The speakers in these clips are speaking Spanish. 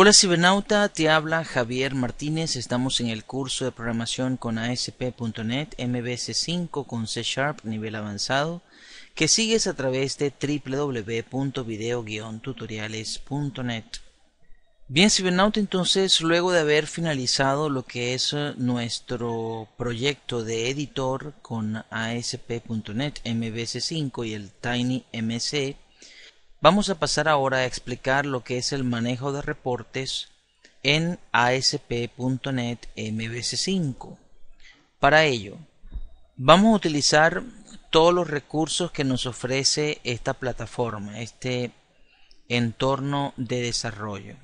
Hola cibernauta, te habla Javier Martínez. Estamos en el curso de programación con ASP.NET MVC5 con C Sharp nivel avanzado que sigues a través de www.video-tutoriales.net. Bien cibernauta, entonces luego de haber finalizado lo que es eh, nuestro proyecto de editor con ASP.NET MVC5 y el TinyMC Vamos a pasar ahora a explicar lo que es el manejo de reportes en ASP.NET MVC5. Para ello, vamos a utilizar todos los recursos que nos ofrece esta plataforma, este entorno de desarrollo.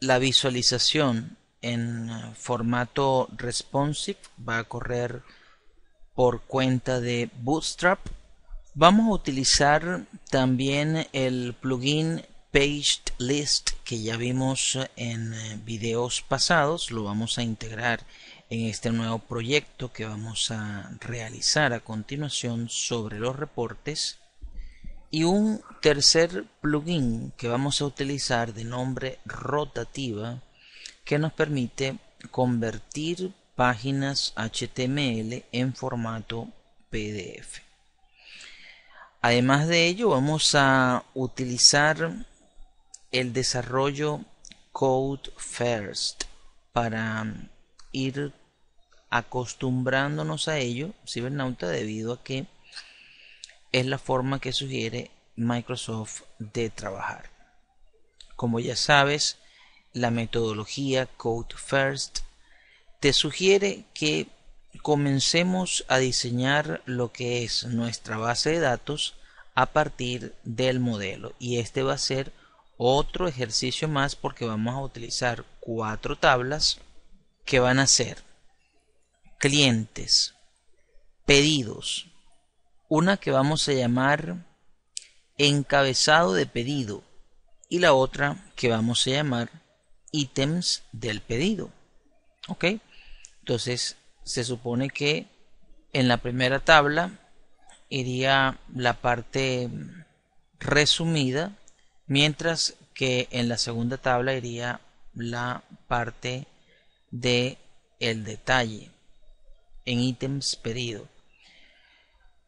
La visualización en formato responsive va a correr por cuenta de Bootstrap Vamos a utilizar también el plugin Paged List que ya vimos en eh, videos pasados. Lo vamos a integrar en este nuevo proyecto que vamos a realizar a continuación sobre los reportes. Y un tercer plugin que vamos a utilizar de nombre rotativa que nos permite convertir páginas HTML en formato PDF. Además de ello, vamos a utilizar el desarrollo Code First para ir acostumbrándonos a ello, cibernauta, debido a que es la forma que sugiere Microsoft de trabajar. Como ya sabes, la metodología Code First te sugiere que comencemos a diseñar lo que es nuestra base de datos a partir del modelo. Y este va a ser otro ejercicio más porque vamos a utilizar cuatro tablas que van a ser clientes pedidos una que vamos a llamar encabezado de pedido y la otra que vamos a llamar ítems del pedido ok entonces se supone que en la primera tabla iría la parte resumida, mientras que en la segunda tabla iría la parte de el detalle en ítems pedido.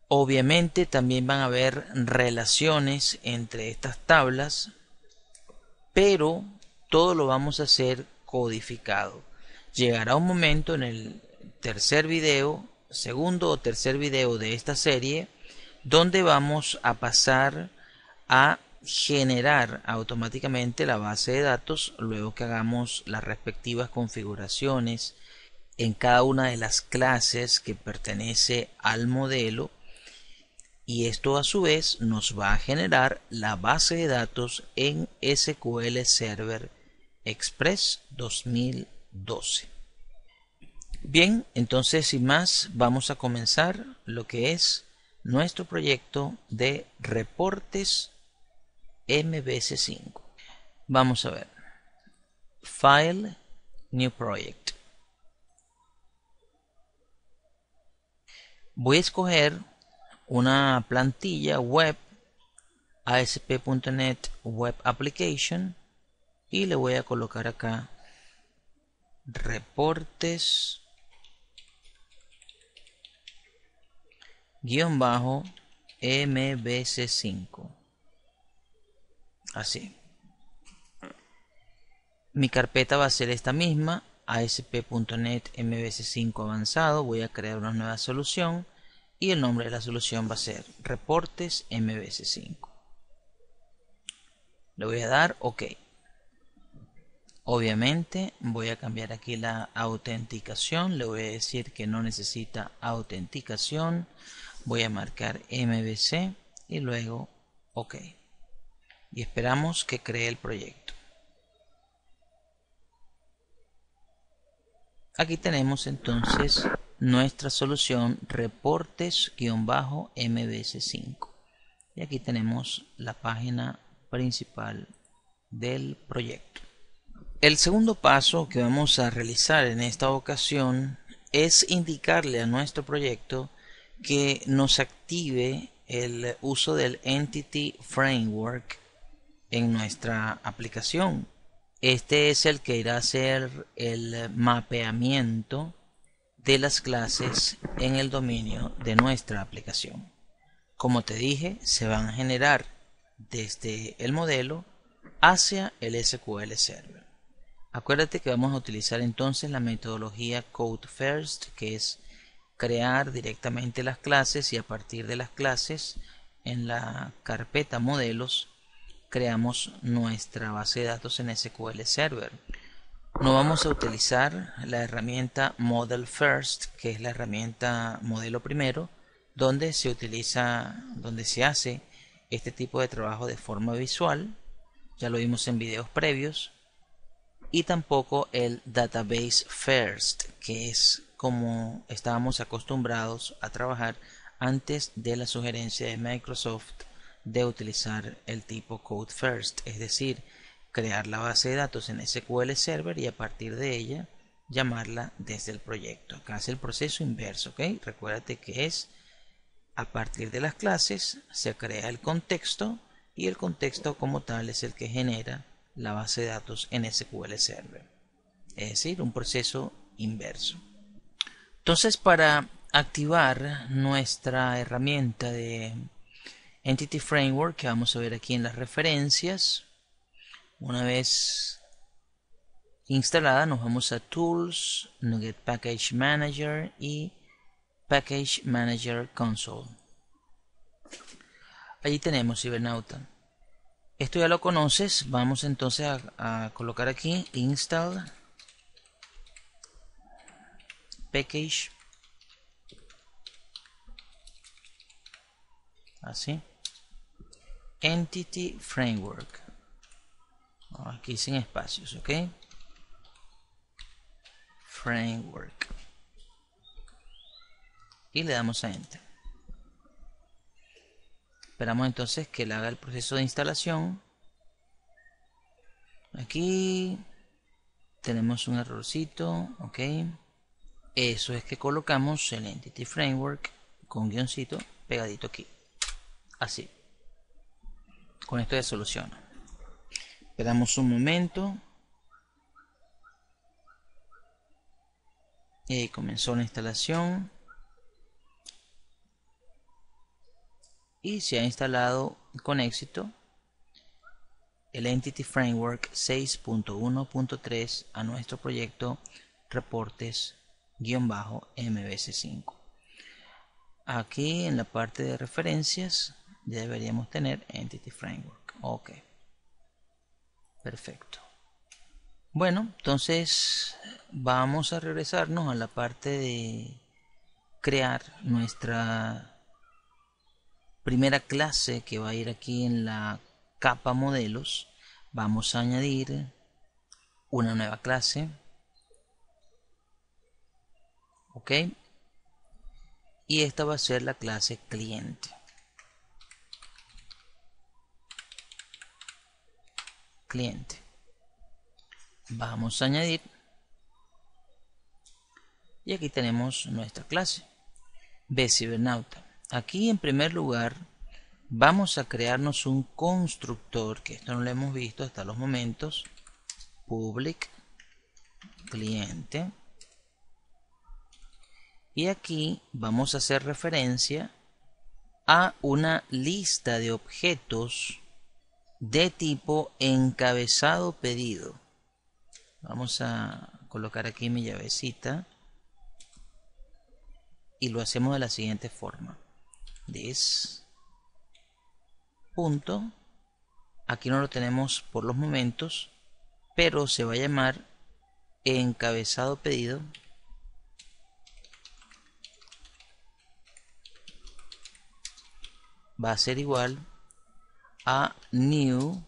Obviamente también van a haber relaciones entre estas tablas, pero todo lo vamos a hacer codificado. Llegará un momento en el tercer video, segundo o tercer video de esta serie, donde vamos a pasar a generar automáticamente la base de datos luego que hagamos las respectivas configuraciones en cada una de las clases que pertenece al modelo y esto a su vez nos va a generar la base de datos en SQL Server Express 2012. Bien, entonces sin más vamos a comenzar lo que es nuestro proyecto de reportes MBC5. Vamos a ver. File, New Project. Voy a escoger una plantilla web ASP.NET Web Application y le voy a colocar acá reportes guion bajo mbc5 así. Mi carpeta va a ser esta misma asp.net mbc5 avanzado. Voy a crear una nueva solución y el nombre de la solución va a ser reportes mbc5 le voy a dar ok. Obviamente voy a cambiar aquí la autenticación. Le voy a decir que no necesita autenticación voy a marcar MVC y luego OK. Y esperamos que cree el proyecto. Aquí tenemos entonces nuestra solución reportes-mbc5 y aquí tenemos la página principal del proyecto. El segundo paso que vamos a realizar en esta ocasión es indicarle a nuestro proyecto que nos active el uso del Entity Framework en nuestra aplicación. Este es el que irá a hacer el mapeamiento de las clases en el dominio de nuestra aplicación. Como te dije, se van a generar desde el modelo hacia el SQL Server. Acuérdate que vamos a utilizar entonces la metodología Code First, que es crear directamente las clases y a partir de las clases en la carpeta modelos creamos nuestra base de datos en SQL Server. No vamos a utilizar la herramienta Model First, que es la herramienta modelo primero, donde se utiliza, donde se hace este tipo de trabajo de forma visual. Ya lo vimos en videos previos. Y tampoco el Database First, que es como estábamos acostumbrados a trabajar antes de la sugerencia de Microsoft de utilizar el tipo Code First, es decir, crear la base de datos en SQL Server y a partir de ella llamarla desde el proyecto. Acá es el proceso inverso, ¿ok? Recuérdate que es a partir de las clases se crea el contexto y el contexto como tal es el que genera la base de datos en SQL Server. Es decir, un proceso inverso. Entonces, para activar nuestra herramienta de Entity Framework que vamos a ver aquí en las referencias, una vez instalada nos vamos a Tools, Nugget Package Manager y Package Manager Console. Allí tenemos Cibernauta. Esto ya lo conoces, vamos entonces a colocar aquí Install Package. Así. Entity Framework. Aquí sin espacios ok framework. Y le damos a enter. Esperamos entonces que él haga el proceso de instalación. Aquí tenemos un errorcito ok eso es que colocamos el entity framework con guioncito pegadito aquí así con esto ya soluciona Esperamos un momento. Y comenzó la instalación. Y se ha instalado con éxito el Entity Framework 6.1.3 a nuestro proyecto reportes-mbs5. Aquí en la parte de referencias deberíamos tener Entity Framework. Ok. Perfecto. Bueno, entonces vamos a regresarnos a la parte de crear nuestra primera clase que va a ir aquí en la capa modelos. Vamos a añadir una nueva clase. Ok. Y esta va a ser la clase cliente. cliente. Vamos a añadir. Y aquí tenemos nuestra clase. B Cibernauta. Aquí en primer lugar vamos a crearnos un constructor, que esto no lo hemos visto hasta los momentos. Public cliente. Y aquí vamos a hacer referencia a una lista de objetos de tipo encabezado pedido. Vamos a colocar aquí mi llavecita y lo hacemos de la siguiente forma. This punto. Aquí no lo tenemos por los momentos, pero se va a llamar encabezado pedido va a ser igual a new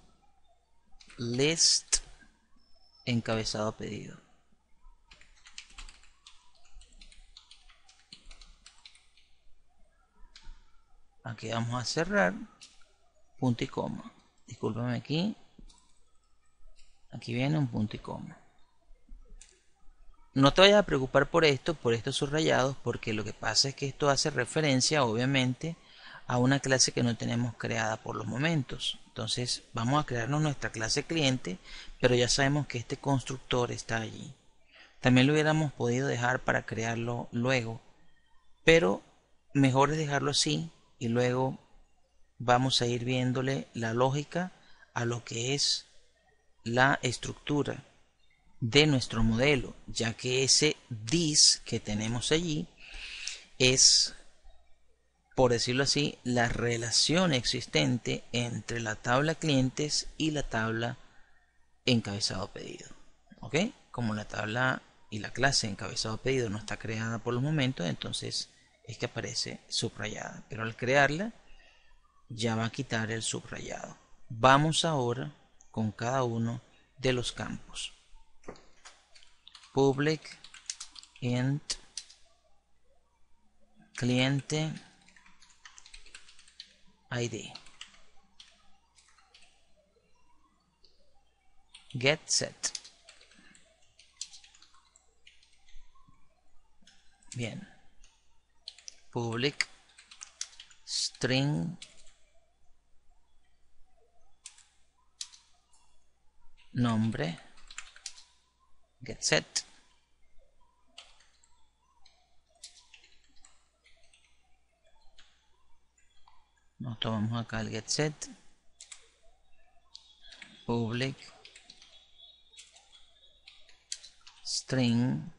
list encabezado pedido. Aquí vamos a cerrar punto y coma. Discúlpame aquí. Aquí viene un punto y coma. No te vayas a preocupar por esto, por estos subrayados, porque lo que pasa es que esto hace referencia, obviamente, a una clase que no tenemos creada por los momentos. Entonces vamos a crearnos nuestra clase cliente, pero ya sabemos que este constructor está allí. También lo hubiéramos podido dejar para crearlo luego, pero mejor es dejarlo así y luego vamos a ir viéndole la lógica a lo que es la estructura de nuestro modelo, ya que ese dis que tenemos allí es, por decirlo así, la relación existente entre la tabla clientes y la tabla encabezado pedido. ¿Ok? Como la tabla y la clase encabezado pedido no está creada por los momentos, entonces es que aparece subrayada. Pero al crearla, ya va a quitar el subrayado. Vamos ahora con cada uno de los campos public int cliente id get set. Bien. Public string. Nombre. Get set nos tomamos acá el get set public. String.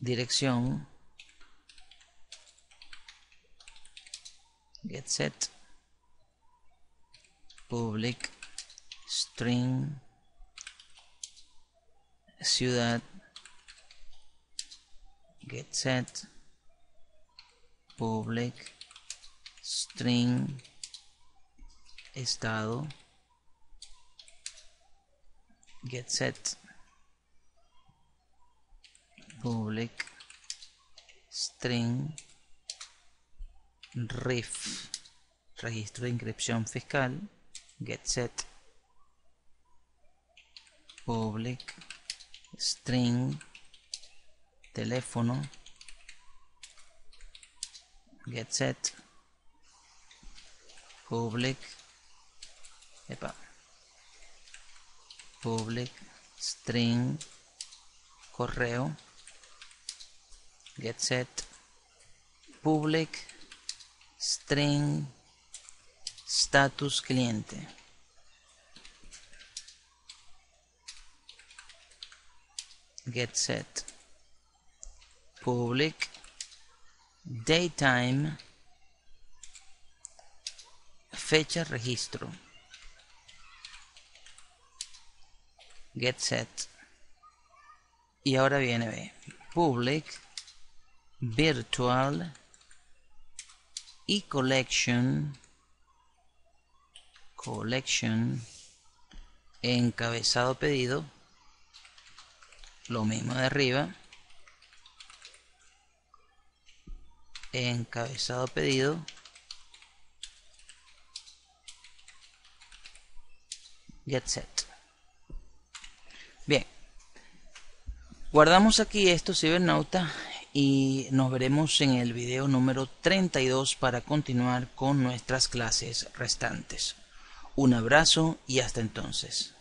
Dirección. Get set public. String. Ciudad. Get set public string estado get set public string RIF registro de inscripción fiscal get set public string teléfono get set public. Epa, public string. Correo. Get set. Public string. Status cliente. Get set. Public. Daytime fecha registro. Get set. Y ahora viene public virtual y collection. Collection. Encabezado pedido. Lo mismo de arriba. Encabezado pedido get set. Bien. Guardamos aquí esto cibernauta y nos veremos en el video número 32 para continuar con nuestras clases restantes. Un abrazo y hasta entonces